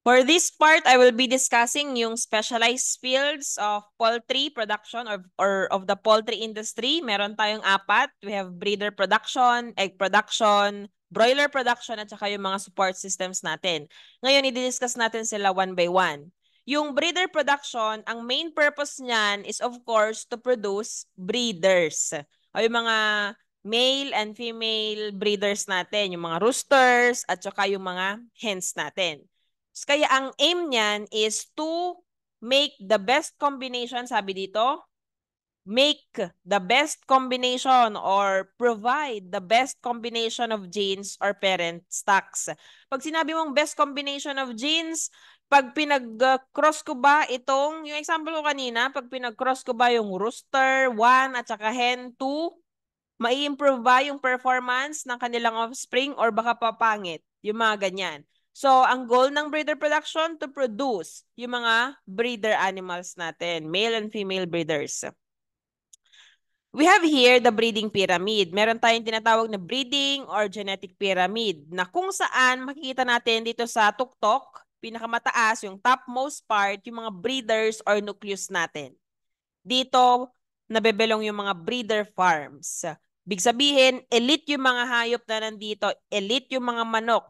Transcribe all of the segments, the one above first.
For this part, I will be discussing yung specialized fields of poultry production or, or of the poultry industry. Meron tayong apat. We have breeder production, egg production, broiler production, at saka yung mga support systems natin. Ngayon, i-discuss natin sila one by one. Yung breeder production, ang main purpose niyan is of course to produce breeders. O yung mga male and female breeders natin, yung mga roosters at saka yung mga hens natin. Kaya ang aim niyan is to make the best combination, sabi dito, make the best combination or provide the best combination of genes or parent stocks. Pag sinabi mong best combination of genes, pag pinag-cross ko ba itong, yung example ko kanina, pag pinag-cross ko ba yung rooster 1 at saka hen 2, mai-improve ba yung performance ng kanilang offspring or baka papangit? Yung mga ganyan. So, ang goal ng breeder production to produce yung mga breeder animals natin, male and female breeders. We have here the breeding pyramid. Meron tayong tinatawag na breeding or genetic pyramid na kung saan makikita natin dito sa tuktok, pinakamataas, yung topmost part, yung mga breeders or nucleus natin. Dito, nabebelong yung mga breeder farms. Big sabihin, elite yung mga hayop na nandito, elite yung mga manok,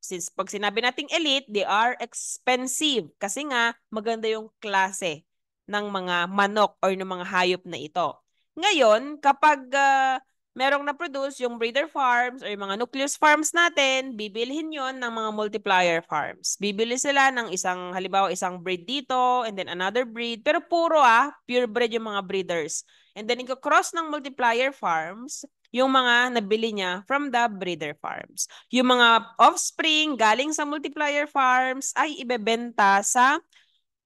since pag sinabi nating elite, they are expensive kasi nga maganda yung klase ng mga manok or ng mga hayop na ito. Ngayon, kapag uh, merong na-produce yung breeder farms or yung mga nucleus farms natin, bibilhin yon ng mga multiplier farms. Bibili sila ng isang, halimbawa isang breed dito and then another breed. Pero puro ah, purebred yung mga breeders. And then iko-cross ng multiplier farms yung mga nabili niya from the breeder farms. Yung mga offspring galing sa multiplier farms ay ibebenta sa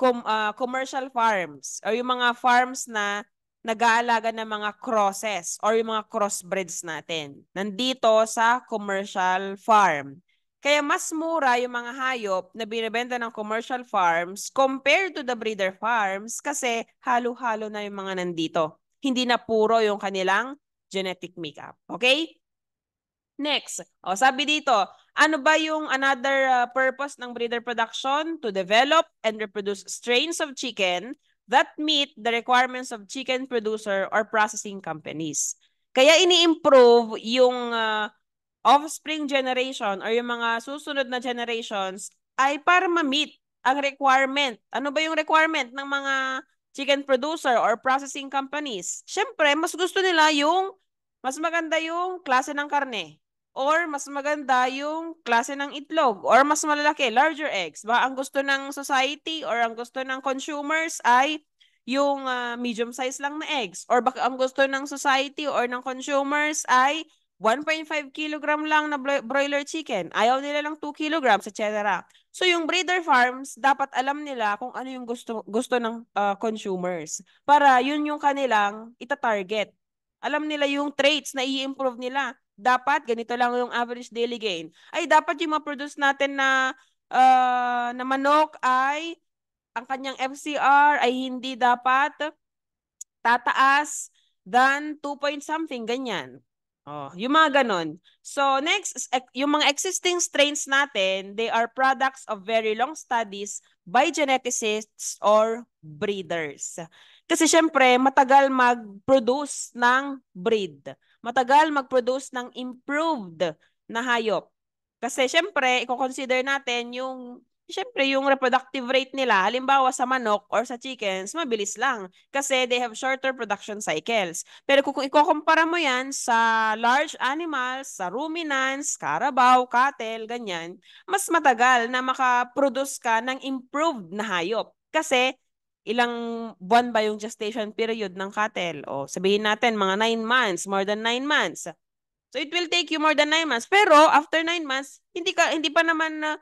com, uh, commercial farms or yung mga farms na nag-aalaga ng mga crosses or yung mga crossbreds natin. Nandito sa commercial farm. Kaya mas mura yung mga hayop na binibenta ng commercial farms compared to the breeder farms kasi halo-halo na yung mga nandito. Hindi na puro yung kanilang genetic makeup. Okay? Next, o sabi dito, ano ba yung another uh, purpose ng breeder production? To develop and reproduce strains of chicken that meet the requirements of chicken producer or processing companies. Kaya ini-improve yung uh, offspring generation or yung mga susunod na generations ay para ma-meet ang requirement. Ano ba yung requirement ng mga chicken producer or processing companies? Siyempre, mas gusto nila yung mas maganda yung klase ng karne or mas maganda yung klase ng itlog or mas malalaki, larger eggs. Ba ang gusto ng society or ang gusto ng consumers ay yung uh, medium size lang na eggs or baka ang gusto ng society or ng consumers ay 1.5 kilogram lang na broiler chicken. Ayaw nila lang 2 kilograms, etc. So yung breeder farms, dapat alam nila kung ano yung gusto gusto ng uh, consumers para yun yung kanilang ita-target alam nila yung traits na i-improve nila. Dapat ganito lang yung average daily gain. Ay dapat yung ma-produce natin na uh, na manok ay ang kanyang FCR ay hindi dapat tataas than 2 point something ganyan. Oh, yung mga ganon. So next, yung mga existing strains natin, they are products of very long studies by geneticists or breeders. Kasi syempre, matagal mag-produce ng breed. Matagal mag-produce ng improved na hayop. Kasi syempre, i-consider natin yung Siyempre, yung reproductive rate nila, halimbawa sa manok or sa chickens, mabilis lang. Kasi they have shorter production cycles. Pero kung ikukumpara mo yan sa large animals, sa ruminants, carabao, cattle, ganyan, mas matagal na makaproduce ka ng improved na hayop. Kasi ilang buwan ba yung gestation period ng cattle? O sabihin natin mga 9 months, more than 9 months. So it will take you more than 9 months. Pero after 9 months, hindi ka hindi pa naman uh,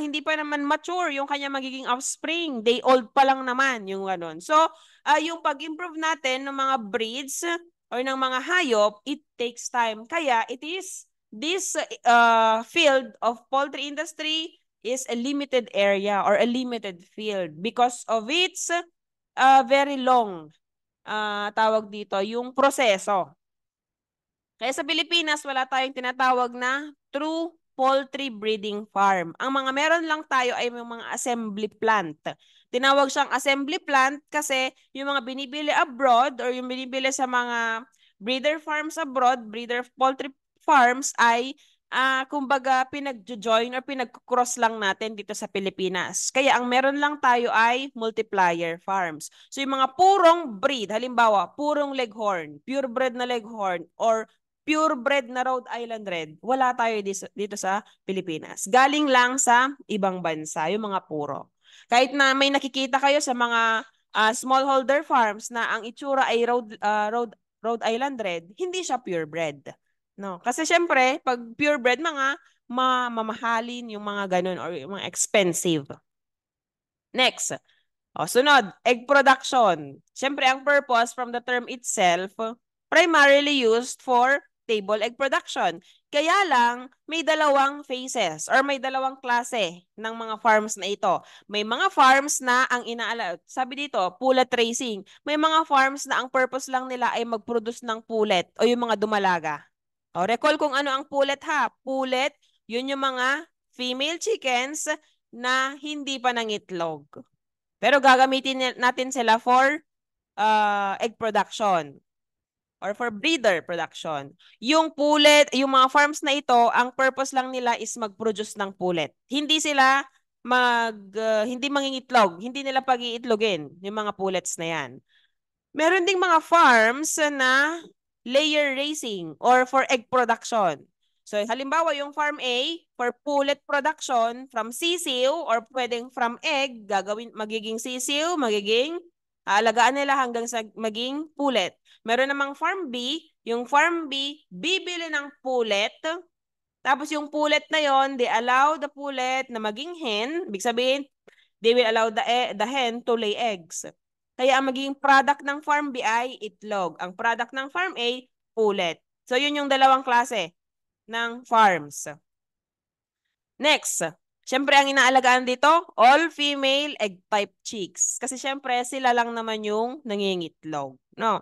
hindi pa naman mature yung kanya magiging offspring. Day old pa lang naman yung ganun. So uh, yung pag-improve natin ng mga breeds or ng mga hayop, it takes time. Kaya it is this uh, field of poultry industry is a limited area or a limited field because of its uh, very long uh, tawag dito, yung proseso. Kaya sa Pilipinas, wala tayong tinatawag na true poultry breeding farm. Ang mga meron lang tayo ay yung mga assembly plant. Tinawag siyang assembly plant kasi yung mga binibili abroad or yung binibili sa mga breeder farms abroad, breeder poultry farms ay uh, kumbaga pinag-join or pinag-cross lang natin dito sa Pilipinas. Kaya ang meron lang tayo ay multiplier farms. So yung mga purong breed, halimbawa, purong leghorn, purebred na leghorn, or purebred na Rhode Island Red, wala tayo dito, sa Pilipinas. Galing lang sa ibang bansa, yung mga puro. Kahit na may nakikita kayo sa mga uh, smallholder farms na ang itsura ay Rhode, uh, Rhode, Rhode Island Red, hindi siya purebred. No? Kasi syempre, pag purebred, mga mamahalin yung mga ganun or yung mga expensive. Next. O, sunod, egg production. Syempre, ang purpose from the term itself, primarily used for table egg production. Kaya lang, may dalawang phases or may dalawang klase ng mga farms na ito. May mga farms na ang inaala, sabi dito, pullet racing. May mga farms na ang purpose lang nila ay mag-produce ng pullet o yung mga dumalaga. O, recall kung ano ang pullet ha. Pullet, yun yung mga female chickens na hindi pa nangitlog. Pero gagamitin natin sila for uh, egg production or for breeder production. Yung pullet, yung mga farms na ito, ang purpose lang nila is mag-produce ng pullet. Hindi sila mag uh, hindi mangingitlog, hindi nila pag-iitlogin yung mga pullets na 'yan. Meron ding mga farms na layer raising or for egg production. So halimbawa yung farm A for pullet production from sisiw or pwedeng from egg gagawin magiging sisiw, magiging aalagaan nila hanggang sa maging pullet. Meron namang farm B, yung farm B, bibili ng pullet, tapos yung pullet na yon, they allow the pullet na maging hen, big sabihin, they will allow the, e the hen to lay eggs. Kaya ang magiging product ng farm B ay itlog. Ang product ng farm A, pullet. So yun yung dalawang klase ng farms. Next, Siyempre, ang inaalagaan dito, all-female egg-type chicks. Kasi siyempre, sila lang naman yung nangingitlog. No?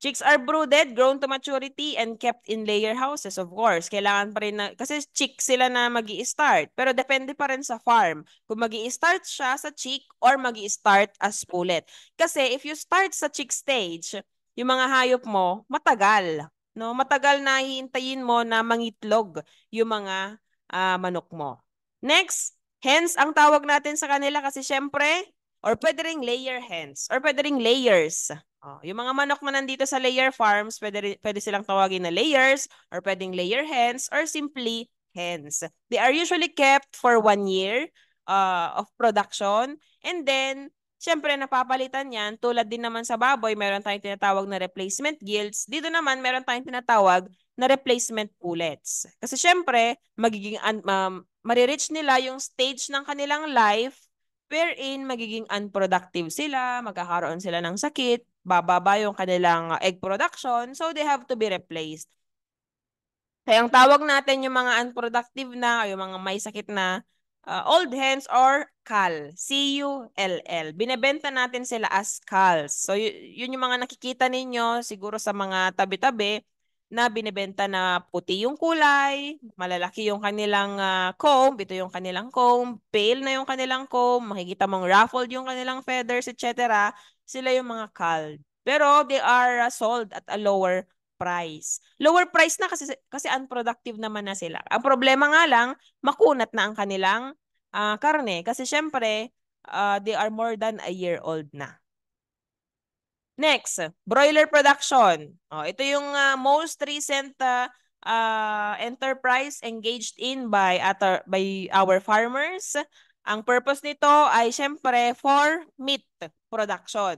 Chicks are brooded, grown to maturity, and kept in layer houses, of course. Kailangan pa rin na, kasi chicks sila na mag start Pero depende pa rin sa farm. Kung mag start siya sa chick or mag start as pullet. Kasi if you start sa chick stage, yung mga hayop mo, matagal. No? Matagal na hihintayin mo na mangitlog yung mga uh, manok mo. Next, hens ang tawag natin sa kanila kasi syempre, or pwede ring layer hens, or pwede ring layers. Oh, yung mga manok na nandito sa layer farms, pwede, pwede silang tawagin na layers or pwedeng layer hens or simply hens. They are usually kept for one year uh, of production and then Siyempre, napapalitan yan. Tulad din naman sa baboy, meron tayong tinatawag na replacement gilts. Dito naman, meron tayong tinatawag na replacement pullets. Kasi siyempre, magiging um, marireach nila yung stage ng kanilang life wherein magiging unproductive sila, magkakaroon sila ng sakit, bababa yung kanilang egg production, so they have to be replaced. Kaya ang tawag natin yung mga unproductive na, yung mga may sakit na uh, old hens or CAL, C-U-L-L. Binebenta natin sila as CALs. So yun yung mga nakikita ninyo siguro sa mga tabi-tabi na binebenta na puti yung kulay, malalaki yung kanilang uh, comb, ito yung kanilang comb, pale na yung kanilang comb, makikita mong ruffled yung kanilang feathers, etc. Sila yung mga culled. Pero they are uh, sold at a lower price. Lower price na kasi kasi unproductive naman na sila. Ang problema nga lang, makunat na ang kanilang uh, karne kasi syempre uh, they are more than a year old na. Next, broiler production. Oh, ito yung uh, most recent uh, uh, enterprise engaged in by, at, by our farmers. Ang purpose nito ay syempre for meat production.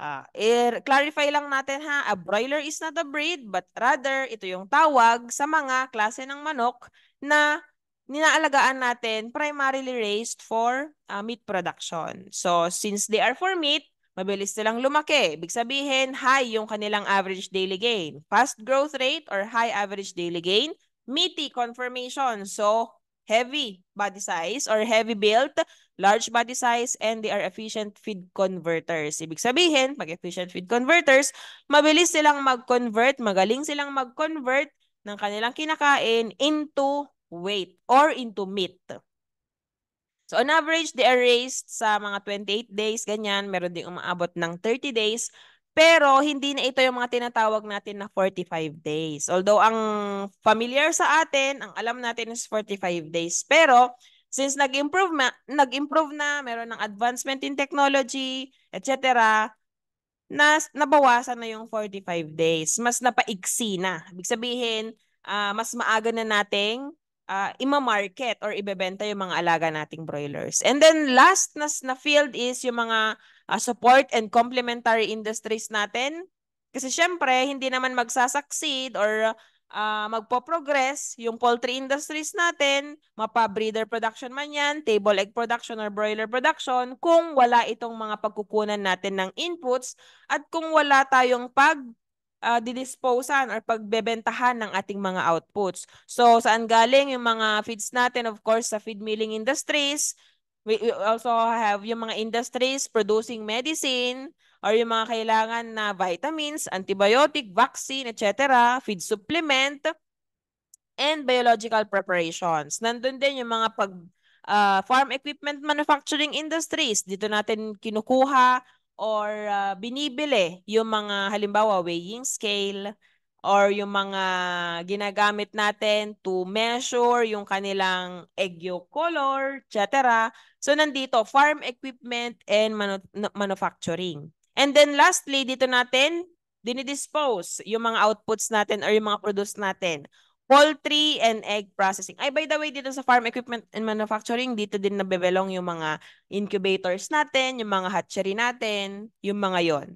Uh, i-clarify lang natin ha, a broiler is not a breed but rather ito yung tawag sa mga klase ng manok na ninaalagaan natin primarily raised for uh, meat production. So since they are for meat, Mabilis silang lumaki. Ibig sabihin, high yung kanilang average daily gain. Fast growth rate or high average daily gain. Meaty conformation. So, heavy body size or heavy built, large body size, and they are efficient feed converters. Ibig sabihin, pag efficient feed converters, mabilis silang mag-convert, magaling silang mag-convert ng kanilang kinakain into weight or into meat. So on average, they are raised sa mga 28 days, ganyan. Meron ding umaabot ng 30 days. Pero hindi na ito yung mga tinatawag natin na 45 days. Although ang familiar sa atin, ang alam natin is 45 days. Pero since nag-improve na, nag-improve na, meron ng advancement in technology, etc., na nabawasan na yung 45 days. Mas napaiksi na. Ibig sabihin, uh, mas maaga na nating uh, ima-market or ibebenta yung mga alaga nating broilers. And then last na, na field is yung mga uh, support and complementary industries natin. Kasi syempre, hindi naman magsasucceed or uh, magpo-progress yung poultry industries natin, mapa-breeder production man yan, table egg production or broiler production, kung wala itong mga pagkukunan natin ng inputs at kung wala tayong pag uh, didisposan or pagbebentahan ng ating mga outputs. So, saan galing yung mga feeds natin? Of course, sa feed milling industries. We, we also have yung mga industries producing medicine or yung mga kailangan na vitamins, antibiotic, vaccine, etc., feed supplement, and biological preparations. Nandun din yung mga pag uh, farm equipment manufacturing industries. Dito natin kinukuha or uh, binibili yung mga halimbawa weighing scale or yung mga ginagamit natin to measure yung kanilang egg yolk color, etc. So nandito, farm equipment and manu manufacturing. And then lastly, dito natin dinidispose yung mga outputs natin or yung mga produce natin poultry and egg processing. Ay, by the way, dito sa farm equipment and manufacturing, dito din nabebelong yung mga incubators natin, yung mga hatchery natin, yung mga yon.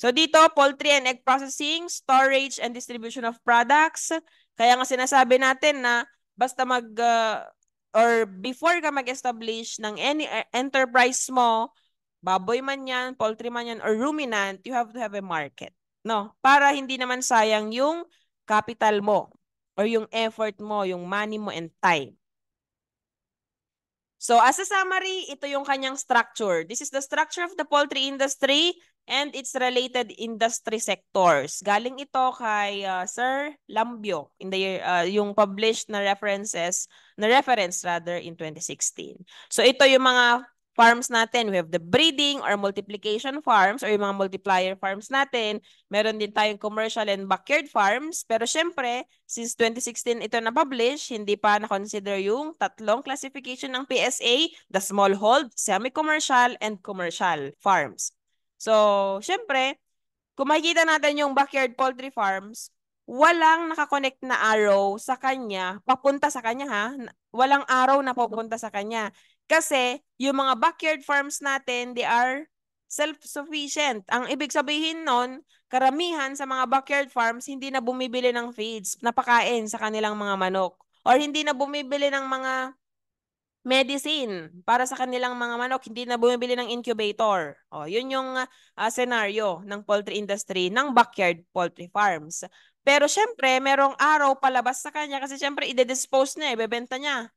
So dito, poultry and egg processing, storage and distribution of products. Kaya nga sinasabi natin na basta mag, uh, or before ka mag-establish ng any uh, enterprise mo, baboy man yan, poultry man yan, or ruminant, you have to have a market. No? Para hindi naman sayang yung capital mo or yung effort mo, yung money mo and time. So as a summary, ito yung kanyang structure. This is the structure of the poultry industry and its related industry sectors. Galing ito kay uh, Sir Lambio in the uh, yung published na references, na reference rather in 2016. So ito yung mga farms natin. We have the breeding or multiplication farms or yung mga multiplier farms natin. Meron din tayong commercial and backyard farms. Pero syempre, since 2016 ito na-publish, hindi pa na-consider yung tatlong classification ng PSA, the smallhold, semi-commercial, and commercial farms. So, syempre, kung makikita natin yung backyard poultry farms, walang nakakonect na arrow sa kanya, papunta sa kanya ha, walang arrow na pupunta sa kanya. Kasi yung mga backyard farms natin, they are self-sufficient. Ang ibig sabihin nun, karamihan sa mga backyard farms, hindi na bumibili ng feeds, napakain sa kanilang mga manok. Or hindi na bumibili ng mga medicine para sa kanilang mga manok, hindi na bumibili ng incubator. O, yun yung uh, scenario ng poultry industry ng backyard poultry farms. Pero syempre, merong araw palabas sa kanya kasi syempre ide-dispose niya, ibebenta niya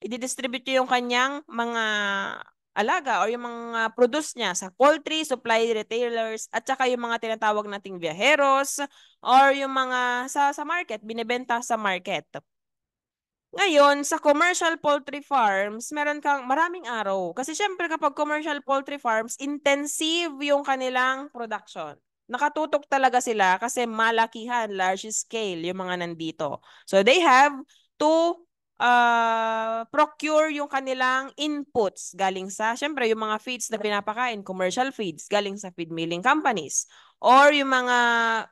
i-distribute yung kanyang mga alaga or yung mga produce niya sa poultry, supply retailers, at saka yung mga tinatawag nating viajeros or yung mga sa, sa market, binibenta sa market. Ngayon, sa commercial poultry farms, meron kang maraming araw. Kasi syempre kapag commercial poultry farms, intensive yung kanilang production. Nakatutok talaga sila kasi malakihan, large scale yung mga nandito. So they have to uh, procure yung kanilang inputs galing sa, syempre, yung mga feeds na pinapakain, commercial feeds, galing sa feed milling companies. Or yung mga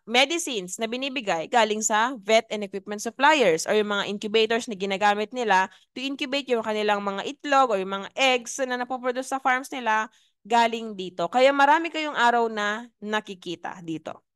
medicines na binibigay galing sa vet and equipment suppliers or yung mga incubators na ginagamit nila to incubate yung kanilang mga itlog or yung mga eggs na napoproduce sa farms nila galing dito. Kaya marami kayong araw na nakikita dito.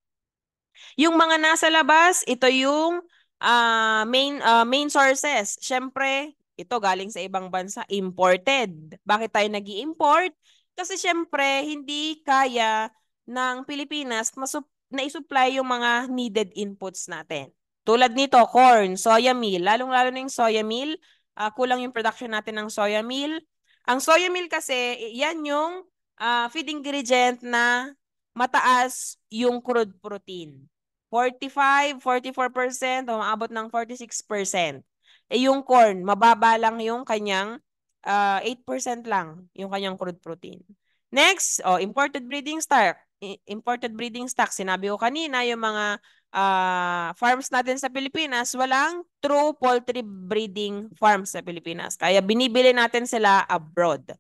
Yung mga nasa labas, ito yung uh, main uh, main sources. Syempre, ito galing sa ibang bansa, imported. Bakit tayo nag import Kasi syempre, hindi kaya ng Pilipinas na, na i-supply yung mga needed inputs natin. Tulad nito, corn, soya meal, lalong-lalo na yung soya meal, uh, kulang yung production natin ng soya meal. Ang soya meal kasi, yan yung uh, feed ingredient na mataas yung crude protein. 45, 44%, umaabot ng 46%. Eh yung corn, mababa lang yung kanyang uh, 8% lang yung kanyang crude protein. Next, oh, imported breeding stock. Imported breeding stock. Sinabi ko kanina, yung mga uh, farms natin sa Pilipinas, walang true poultry breeding farms sa Pilipinas. Kaya binibili natin sila abroad.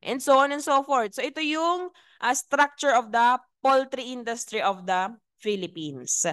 And so on and so forth. So ito yung uh, structure of the poultry industry of the Philippines.